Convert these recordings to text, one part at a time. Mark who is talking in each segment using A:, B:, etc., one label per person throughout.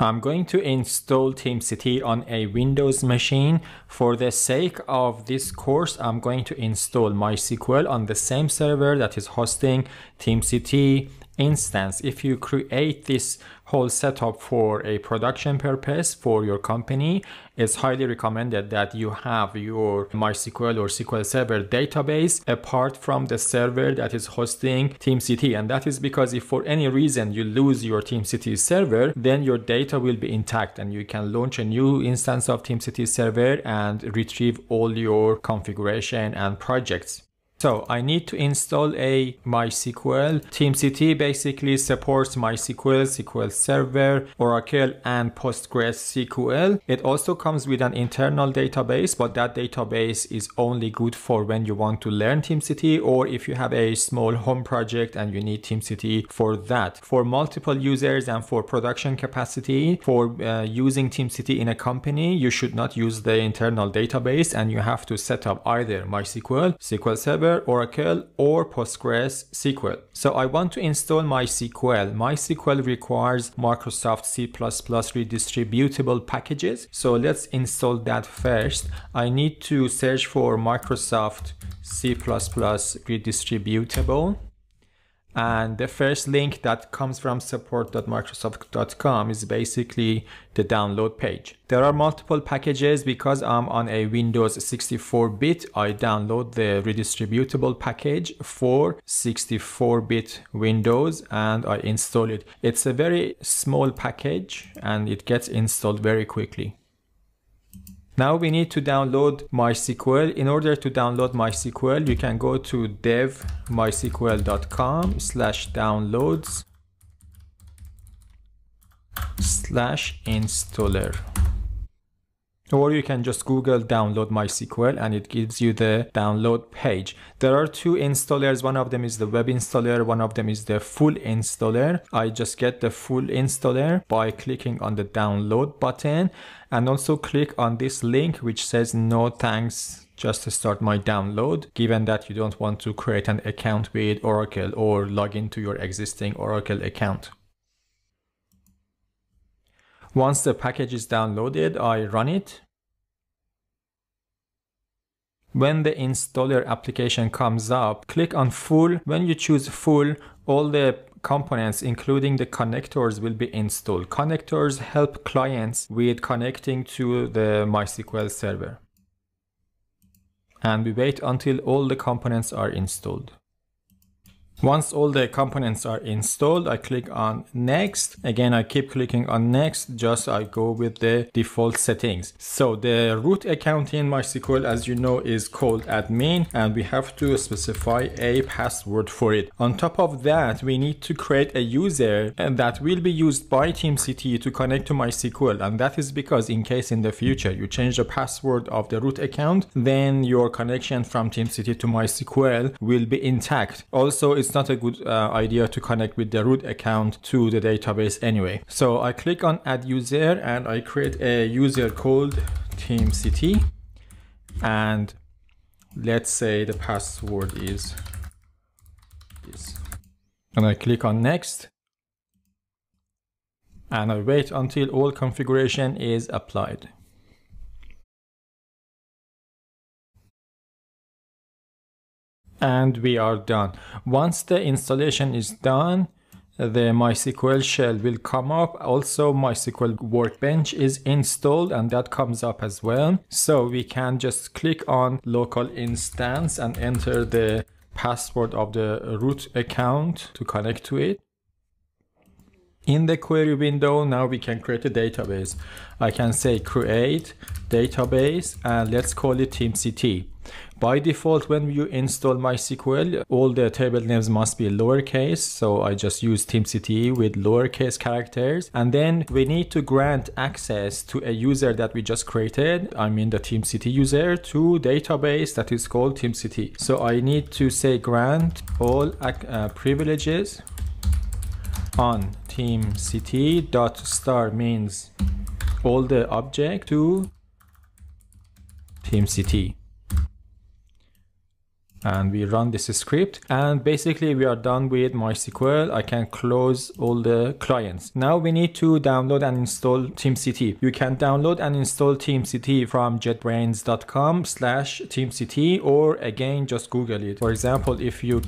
A: I'm going to install TeamCity on a Windows machine. For the sake of this course, I'm going to install MySQL on the same server that is hosting TeamCity instance. If you create this whole setup for a production purpose for your company, it's highly recommended that you have your MySQL or SQL Server database apart from the server that is hosting TeamCity. And that is because if for any reason you lose your TeamCity server, then your data will be intact and you can launch a new instance of TeamCity server and retrieve all your configuration and projects. So I need to install a MySQL. TeamCity basically supports MySQL, SQL Server, Oracle, and PostgreSQL. It also comes with an internal database, but that database is only good for when you want to learn TeamCity or if you have a small home project and you need TeamCity for that. For multiple users and for production capacity, for uh, using TeamCity in a company, you should not use the internal database and you have to set up either MySQL, SQL Server, Oracle, or Postgres SQL. So I want to install MySQL. MySQL requires Microsoft C++ redistributable packages. So let's install that first. I need to search for Microsoft C++ redistributable and the first link that comes from support.microsoft.com is basically the download page. There are multiple packages because I'm on a Windows 64-bit. I download the redistributable package for 64-bit Windows and I install it. It's a very small package and it gets installed very quickly. Now we need to download MySQL. In order to download MySQL, you can go to devmysql.com slash downloads slash installer or you can just google download mysql and it gives you the download page. There are two installers. One of them is the web installer. One of them is the full installer. I just get the full installer by clicking on the download button and also click on this link which says no thanks just to start my download. Given that you don't want to create an account with oracle or log into your existing oracle account once the package is downloaded, I run it. When the installer application comes up, click on full. When you choose full, all the components including the connectors will be installed. Connectors help clients with connecting to the MySQL server. And we wait until all the components are installed. Once all the components are installed, I click on next. Again, I keep clicking on next, just I go with the default settings. So the root account in MySQL, as you know, is called admin and we have to specify a password for it. On top of that, we need to create a user that will be used by TeamCity to connect to MySQL. And that is because in case in the future you change the password of the root account, then your connection from TeamCity to MySQL will be intact. Also, it's it's not a good uh, idea to connect with the root account to the database anyway. So I click on add user and I create a user called TeamCity and let's say the password is this. And I click on next and I wait until all configuration is applied. And we are done. Once the installation is done, the MySQL shell will come up. Also, MySQL Workbench is installed and that comes up as well. So we can just click on local instance and enter the password of the root account to connect to it. In the query window, now we can create a database. I can say create database and let's call it TeamCity. By default, when you install MySQL, all the table names must be lowercase. So I just use TeamCity with lowercase characters. And then we need to grant access to a user that we just created. I mean the TeamCity user to database that is called TeamCity. So I need to say grant all uh, privileges on TeamCity dot star means all the object to TeamCity and we run this script and basically we are done with MySQL. I can close all the clients. Now we need to download and install TeamCity. You can download and install TeamCity from jetbrains.com slash TeamCity or again just Google it. For example, if you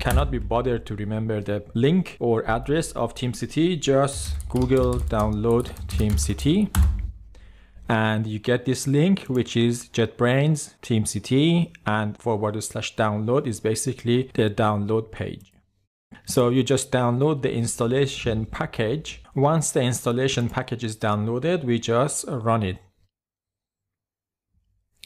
A: cannot be bothered to remember the link or address of TeamCity, just Google download TeamCity and you get this link which is JetBrains TeamCity and forward slash download is basically the download page. So you just download the installation package. Once the installation package is downloaded, we just run it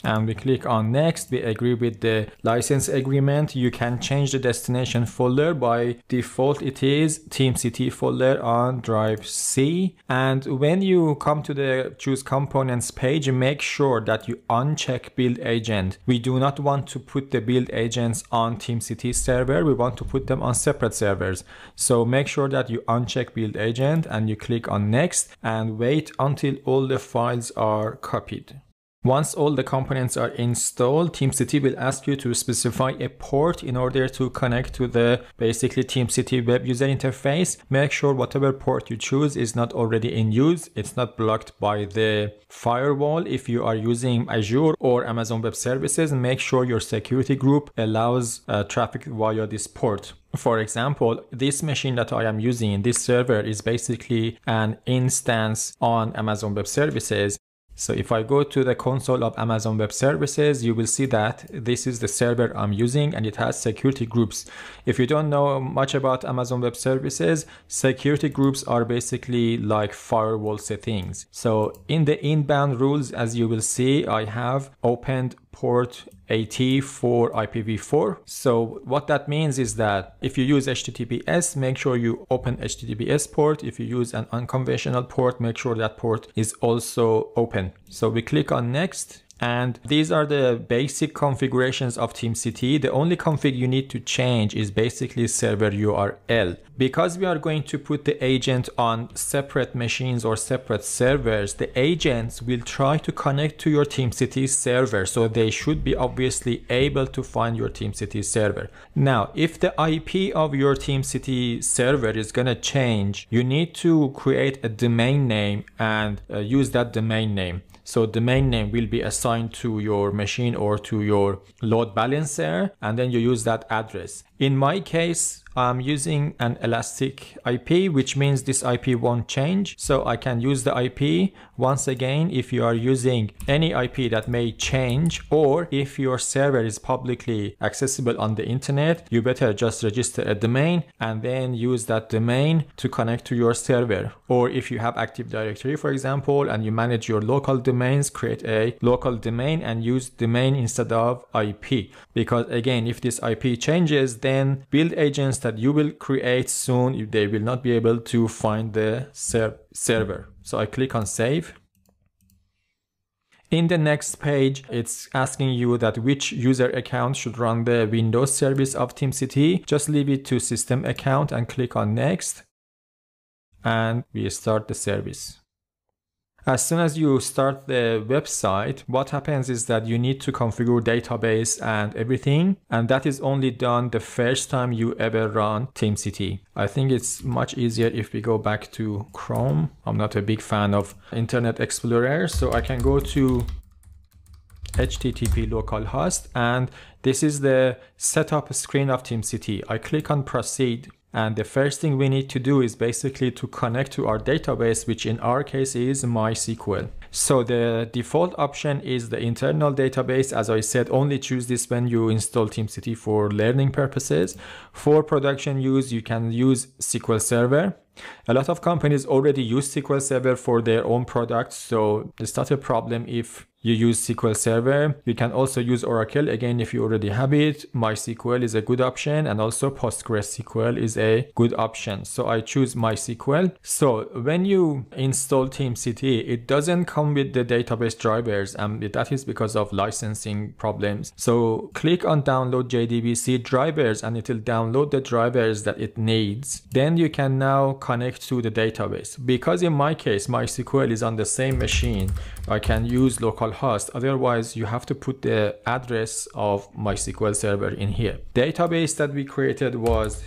A: and we click on next. We agree with the license agreement. You can change the destination folder. By default it is teamcity folder on drive c. And when you come to the choose components page make sure that you uncheck build agent. We do not want to put the build agents on teamcity server. We want to put them on separate servers. So make sure that you uncheck build agent and you click on next and wait until all the files are copied once all the components are installed, TeamCity will ask you to specify a port in order to connect to the basically TeamCity web user interface. Make sure whatever port you choose is not already in use. It's not blocked by the firewall. If you are using Azure or Amazon Web Services, make sure your security group allows uh, traffic via this port. For example, this machine that I am using, this server is basically an instance on Amazon Web Services so if I go to the console of Amazon Web Services, you will see that this is the server I'm using and it has security groups. If you don't know much about Amazon Web Services, security groups are basically like firewall settings. So in the inbound rules, as you will see, I have opened port 80 for IPv4. So what that means is that if you use HTTPS, make sure you open HTTPS port. If you use an unconventional port, make sure that port is also open. So we click on next and these are the basic configurations of TeamCity. The only config you need to change is basically server URL. Because we are going to put the agent on separate machines or separate servers, the agents will try to connect to your TeamCity server. So they should be obviously able to find your TeamCity server. Now, if the IP of your TeamCity server is going to change, you need to create a domain name and uh, use that domain name. So the domain name will be assigned to your machine or to your load balancer, and then you use that address. In my case, I'm using an elastic IP, which means this IP won't change. So I can use the IP. Once again, if you are using any IP that may change, or if your server is publicly accessible on the internet, you better just register a domain and then use that domain to connect to your server. Or if you have Active Directory, for example, and you manage your local domains, create a local domain and use domain instead of IP. Because again, if this IP changes, then build agents that you will create soon, if they will not be able to find the ser server. So I click on save. In the next page, it's asking you that which user account should run the Windows service of TeamCity. Just leave it to system account and click on next. And we start the service. As soon as you start the website, what happens is that you need to configure database and everything. And that is only done the first time you ever run TeamCity. I think it's much easier if we go back to Chrome. I'm not a big fan of Internet Explorer, so I can go to HTTP localhost and this is the setup screen of TeamCity. I click on proceed and the first thing we need to do is basically to connect to our database, which in our case is MySQL. So the default option is the internal database. As I said, only choose this when you install TeamCity for learning purposes. For production use, you can use SQL Server. A lot of companies already use SQL Server for their own products, so it's not a problem if you use SQL Server. You can also use Oracle. Again, if you already have it, MySQL is a good option and also PostgreSQL is a good option. So I choose MySQL. So when you install TeamCity, it doesn't come with the database drivers and that is because of licensing problems. So click on download JDBC drivers and it will download the drivers that it needs. Then you can now connect to the database. Because in my case, MySQL is on the same machine, I can use local localhost. Otherwise, you have to put the address of MySQL server in here. Database that we created was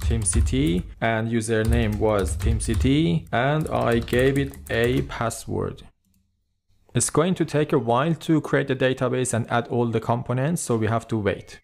A: TeamCity and username was TeamCity and I gave it a password. It's going to take a while to create the database and add all the components, so we have to wait.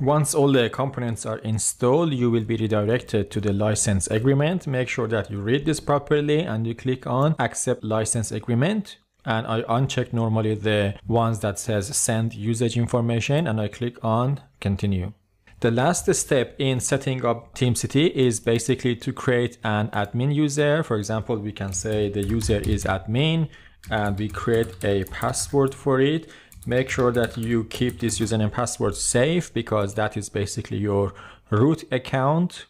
A: Once all the components are installed, you will be redirected to the license agreement. Make sure that you read this properly and you click on accept license agreement. And I uncheck normally the ones that says send usage information and I click on continue. The last step in setting up TeamCity is basically to create an admin user. For example, we can say the user is admin and we create a password for it make sure that you keep this username and password safe because that is basically your root account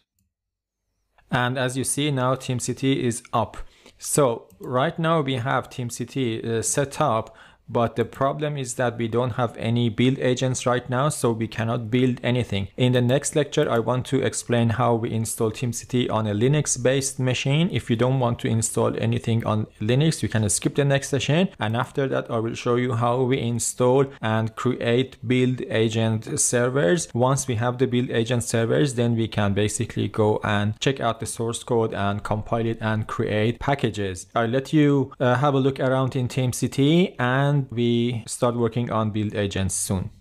A: and as you see now TeamCity is up so right now we have TeamCity uh, set up but the problem is that we don't have any build agents right now so we cannot build anything. In the next lecture i want to explain how we install teamcity on a linux based machine. If you don't want to install anything on linux you can skip the next session. And after that i will show you how we install and create build agent servers. Once we have the build agent servers then we can basically go and check out the source code and compile it and create packages. I'll let you uh, have a look around in teamcity and we start working on build agents soon.